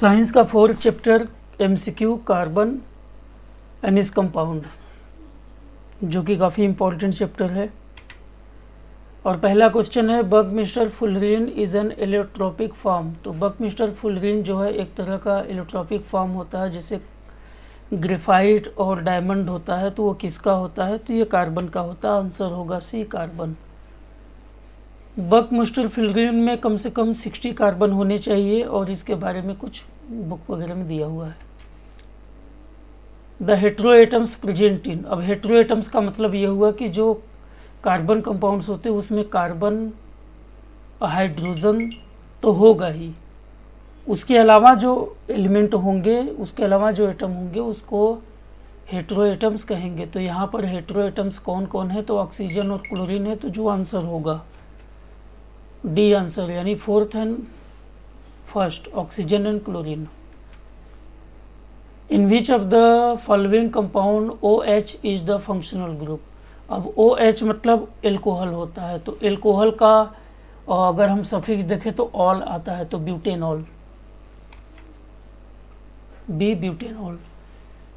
Science का fourth chapter MCQ carbon and its compound, जो कि काफ़ी इम्पोर्टेंट चैप्टर है। और पहला क्वेश्चन है buckminsterfullerene is an allotropic form तो बग मिस्टर फुलरिन जो है, एक तरह का इलेक्ट्रोपिक फॉर्म होता है, जैसे ग्रेफाइट और डायमंड होता है तो वो किसका होता है? तो ये कार्बन का होता है। आंसर होगा सी कार्बन बक मुस्टर फिलग्रीन में कम से कम 60 कार्बन होने चाहिए और इसके बारे में कुछ बुक वगैरह में दिया हुआ है। The heteroatoms present in अब हेट्रो एटम्स का मतलब ये हुआ कि जो कार्बन कंपाउंड्स होते हैं, उसमें कार्बन, हाइड्रोजन तो होगा ही। उसके अलावा जो एलिमेंट होंगे, उसके अलावा जो एटम होंगे, उसको हेट्रो एटम्स कहेंगे। तो यहाँ पर हेट्रो एटम्स कौन कौन है? तो ऑक्सीजन और क्लोरीन है तो जो आंसर होगा। डी आंसर, यानी fourth and first oxygen and chlorine. In which of the following compound O H is the functional group अब ओ एच मतलब एल्कोहल होता है तो एल्कोहल का अगर हम सफिक्स देखें तो ऑल आता है तो ब्यूटेनॉल बी ब्यूटेनॉल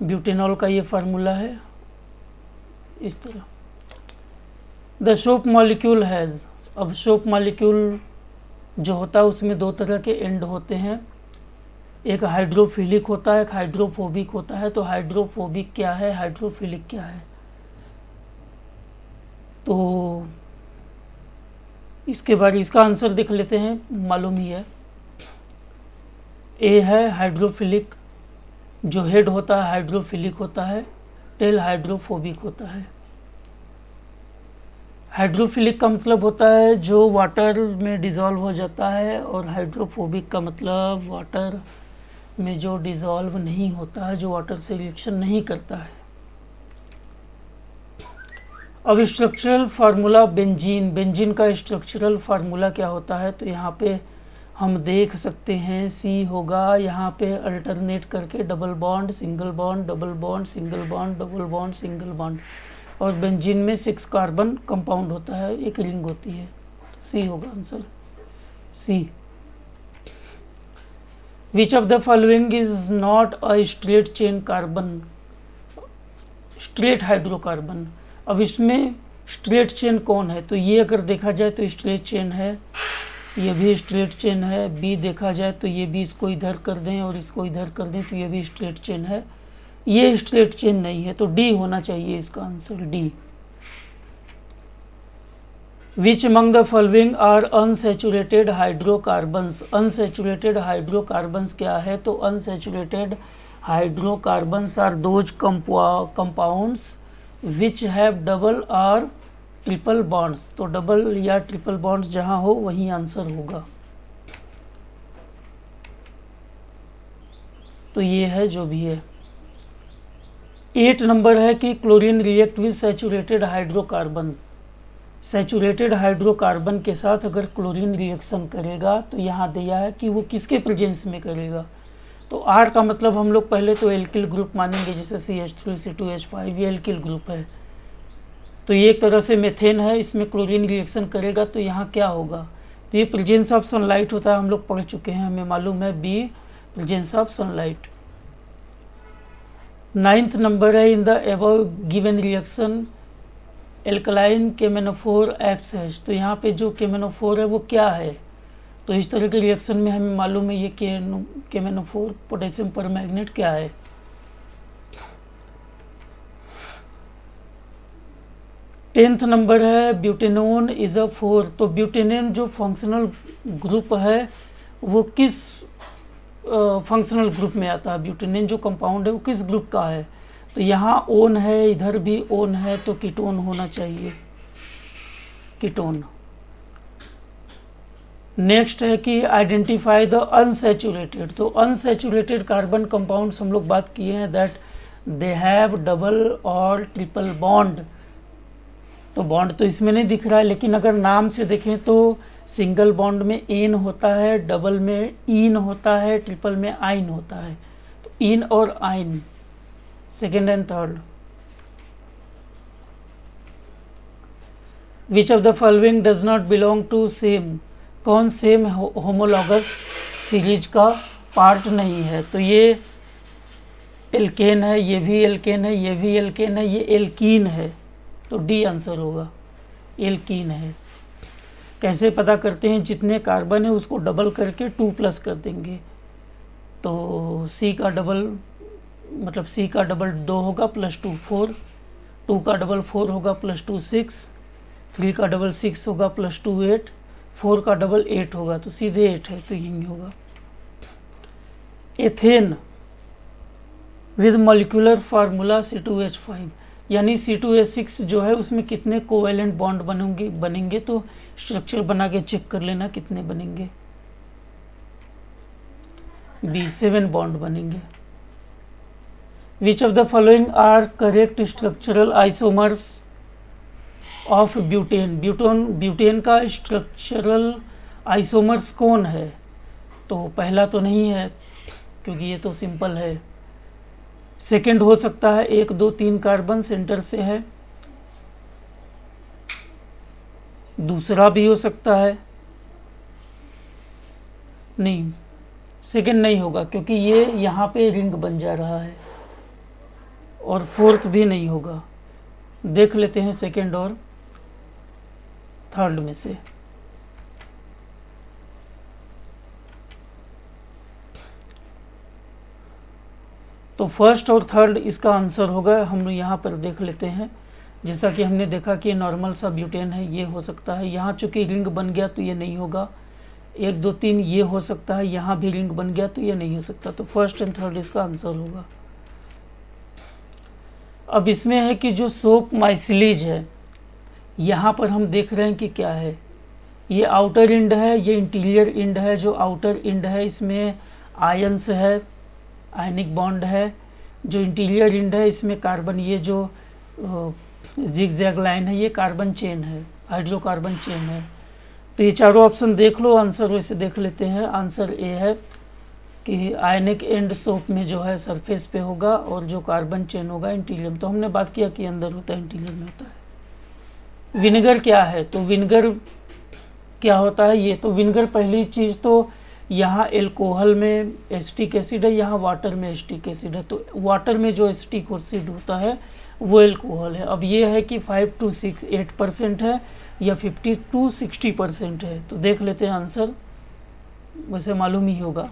ब्यूटेनॉल का ये फार्मूला है, इस तरह। द सोप मॉलिक्यूल हैज़ अब सोप मॉलिक्यूल जो होता है, उसमें दो तरह के एंड होते हैं। एक हाइड्रोफिलिक होता है, एक हाइड्रोफोबिक होता है। तो हाइड्रोफोबिक क्या है? हाइड्रोफिलिक क्या है? तो इसके बाद इसका आंसर देख लेते हैं। मालूम ही है। ए है हाइड्रोफिलिक जो हेड होता है हाइड्रोफिलिक होता है। टेल हाइड्रोफोबिक होता है। हाइड्रोफिलिक का मतलब होता है जो वाटर में डिज़ोल्व हो जाता है और हाइड्रोफोबिक का मतलब वाटर में जो डिज़ोल्व नहीं होता है, जो वाटर से रिएक्शन नहीं करता है। अब स्ट्रक्चरल फार्मूला बेंजीन बेंजीन का स्ट्रक्चरल फार्मूला क्या होता है? तो यहाँ पे हम देख सकते हैं सी होगा, यहाँ पे अल्टरनेट करके double bond single bond double bond single bond double bond single bond और बेंजीन में सिक्स कार्बन कंपाउंड होता है, एक रिंग होती है। सी होगा answer C which of the following is not a straight chain carbon straight hydrocarbon अब इसमें स्ट्रेट चेन कौन है? तो ये अगर देखा जाए तो स्ट्रेट चेन है। ये भी स्ट्रेट चेन है। बी देखा जाए तो ये भी इसको इधर कर दें और इसको इधर कर दें तो ये भी स्ट्रेट चेन है। ये स्ट्रेट चेन नहीं है तो डी होना चाहिए इसका answer D which among the following are unsaturated hydrocarbons unsaturated hydrocarbons क्या है? तो unsaturated hydrocarbons are those compounds which have double or triple bonds तो डबल या ट्रिपल बॉन्ड्स जहाँ हो, वहीं आंसर होगा। तो ये है जो भी है। एट नंबर है कि chlorine react with saturated hydrocarbon. Saturated hydrocarbon के साथ अगर क्लोरीन रिएक्शन करेगा तो यहाँ दिया है कि वो किसके प्रेजेंस में करेगा। तो आर का मतलब हम लोग पहले तो एल्किल ग्रुप मानेंगे, जैसे C H three C two H five ये एल्किल ग्रुप है। तो ये एक तरह से मेथेन है, इसमें क्लोरीन रिएक्शन करेगा तो यहाँ क्या होगा? तो ये प्रेजेंस ऑफ़ सनलाइट होता है, हम लोग पढ़ चुके हैं, हमें मालूम है B presence of sunlight ninth number है in the above given reaction alkaline KMnO four acts है। तो यहाँ पे जो केमेनोफोर है, वो क्या है? तो इस तरह के रिएक्शन में हमें मालूम है ये केमेनोफोर पोटेशियम पर मैग्नेट क्या है। टेंथ नंबर है ब्यूटेनोन इज़ अ फोर तो ब्यूटेनियन जो फंक्शनल ग्रुप है, वो किस फंक्शनल ग्रुप में आता है ब्यूटेनियन जो कंपाउंड है, वो किस ग्रुप का है? तो यहाँ ओन है, इधर भी ओन है तो कीटोन होना चाहिए। कीटोन नेक्स्ट है कि आइडेंटिफाई द अनसेचुरेटेड तो अनसेचुरेटेड कार्बन कंपाउंड्स हम लोग बात किए हैं दैट दे हैव डबल और ट्रिपल बॉन्ड तो बॉन्ड तो इसमें नहीं दिख रहा है, लेकिन अगर नाम से देखें तो सिंगल बॉन्ड में एन होता है, डबल में इन होता है, ट्रिपल में आइन होता है। तो इन और आइन second and third which of the following does not belong to same कौन सेम होमोलॉगस सीरीज़ का पार्ट नहीं है? तो ये एल्केन है, ये भी एल्केन है, ये भी एल्केन है, ये एल्कीन है। तो डी आंसर होगा एल्कीन है। कैसे पता करते हैं जितने कार्बन है उसको डबल करके टू प्लस कर देंगे। तो सी का डबल मतलब सी का डबल दो होगा प्लस टू फोर टू का डबल फोर होगा प्लस टू सिक्स थ्री का डबल सिक्स होगा प्लस टू एट फोर का डबल एट होगा तो सीधे एट है तो यही होगा। Ethane with molecular formula C two H five यानी सी टू ए सिक्स जो है, उसमें कितने कोवेलेंट बॉन्ड बनेंगे बनेंगे? तो स्ट्रक्चर बना के चेक कर लेना कितने बनेंगे। बी सेवन बॉन्ड बनेंगे। विच of the following are correct structural isomers of butane butone butane का स्ट्रक्चरल आइसोमर्स कौन है? तो पहला तो नहीं है, क्योंकि ये तो सिंपल है। सेकंड हो सकता है, एक, दो, तीन कार्बन सेंटर से है। दूसरा भी हो सकता है। नहीं, सेकंड नहीं होगा, क्योंकि ये यहाँ पे रिंग बन जा रहा है। और फोर्थ भी नहीं होगा। देख लेते हैं सेकंड और थर्ड में से। तो फ़र्स्ट और थर्ड इसका आंसर होगा, हम यहाँ पर देख लेते हैं। जैसा कि हमने देखा कि नॉर्मल सा ब्यूटेन है, ये हो सकता है। यहाँ चूँकि रिंग बन गया तो ये नहीं होगा। एक, दो, तीन, ये हो सकता है। यहाँ भी रिंग बन गया तो ये नहीं हो सकता। तो फ़र्स्ट एंड थर्ड इसका आंसर होगा। अब इसमें है कि जो सोप माइसिलीज है, यहाँ पर हम देख रहे हैं कि क्या है। ये आउटर इंड है, ये इंटीरियर इंड है। जो आउटर इंड है, इसमें आयंस है। आयनिक बॉन्ड है, जो इंटीरियर इंड है, इसमें कार्बन ये जो जिग जैग लाइन है, ये कार्बन चेन है हाइड्रोकार्बन चेन है। तो ये चारों ऑप्शन देख लो आंसर वैसे देख लेते हैं। आंसर ए है कि आयनिक एंड सोप में जो है सरफेस पे होगा और जो कार्बन चेन होगा इंटीरियर तो हमने बात किया कि अंदर होता है इंटीरियर में होता है। विनेगर क्या है? तो विनेगर क्या होता है? ये तो विनेगर पहली चीज़ तो यहाँ एल्कोहल में एस्टिक एसिड है, यहाँ वाटर में एस्टिक एसिड है। तो वाटर में जो एस्टिक एसिड होता है, वो एल्कोहल है। अब ये है कि five two six eight percent है या फिफ्टी टू सिक्सटी परसेंट है। तो देख लेते हैं आंसर वैसे मालूम ही होगा।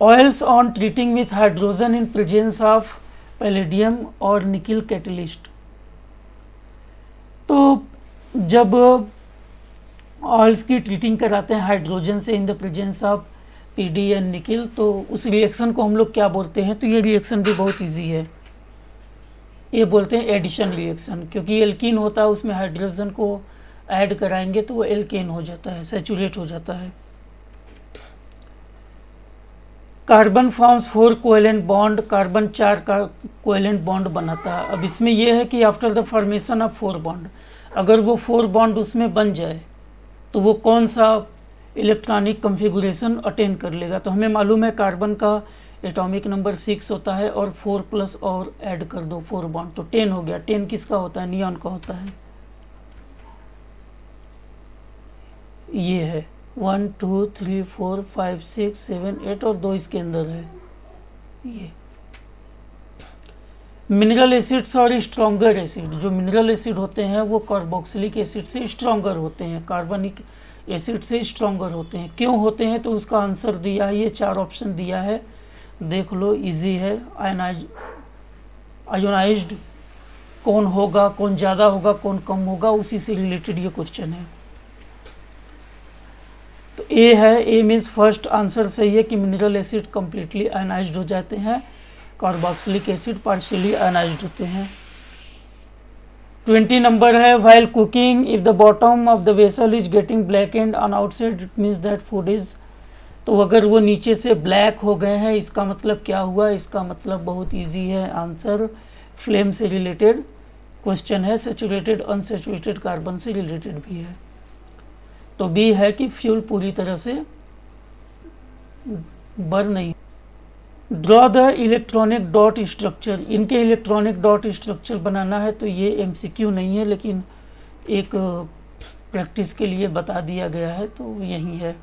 Oils on treating with hydrogen in presence of palladium और निकिल कैटलिस्ट तो जब ऑयल्स की ट्रीटिंग कराते हैं हाइड्रोजन से in the presence of P D and nickel तो उस रिएक्शन को हम लोग क्या बोलते हैं? तो ये रिएक्शन भी बहुत इजी है। ये बोलते हैं एडिशन रिएक्शन क्योंकि एल्किन होता है, उसमें हाइड्रोजन को ऐड कराएँगे तो वो एल्केन हो जाता है सेचूरेट हो जाता है। Carbon forms four कोएलेंट bond, carbon चार का कोएलेंट बॉन्ड बनाता है। अब इसमें यह है कि after the formation of four bond अगर वो फोर बॉन्ड उसमें बन जाए तो वो कौन सा इलेक्ट्रॉनिक कन्फिगुरेशन अटेंड कर लेगा? तो हमें मालूम है कार्बन का एटॉमिक नंबर सिक्स होता है और फोर प्लस और ऐड कर दो फोर बॉन्ड तो टेन हो गया। टेन किसका होता है? नियॉन का होता है। ये है। One, two, three, four, five, six, seven, eight और दो इसके अंदर है। ये। मिनरल एसिड्स और स्ट्रॉन्गर एसिड, जो मिनरल एसिड होते हैं, वो कार्बोक्सिलिक एसिड से स्ट्रॉन्गर होते हैं, कार्बनिक एसिड से स्ट्रॉन्गर होते हैं। क्यों होते हैं? तो उसका आंसर दिया है, ये चार ऑप्शन दिया है। देख लो इजी है। आयनाइज, आयोनाइज्ड कौन होगा, कौन ज़्यादा होगा, कौन कम होगा, उसी से रिलेटेड ये क्वेश्चन है। तो ए है ए मीन्स फ़र्स्ट आंसर सही है कि मिनरल एसिड कम्प्लीटली आयनाइज्ड हो जाते हैं। कार्बोक्सिलिक एसिड पार्शियली आयनाइज्ड होते हैं। ट्वेंटी नंबर है while cooking if the bottom of the vessel is getting black and on outside it means that food is तो अगर वो नीचे से ब्लैक हो गए हैं, इसका मतलब क्या हुआ? इसका मतलब बहुत इजी है। आंसर फ्लेम से रिलेटेड क्वेश्चन है। सेचुरेटेड अनसेचुरेटेड कार्बन से रिलेटेड भी है। तो बी है कि फ्यूल पूरी तरह से बर नहीं। Draw the electronic dot structure. इनके इलेक्ट्रॉनिक डॉट स्ट्रक्चर बनाना है तो ये एमसीक्यू नहीं है, लेकिन एक प्रैक्टिस के लिए बता दिया गया है तो यही है।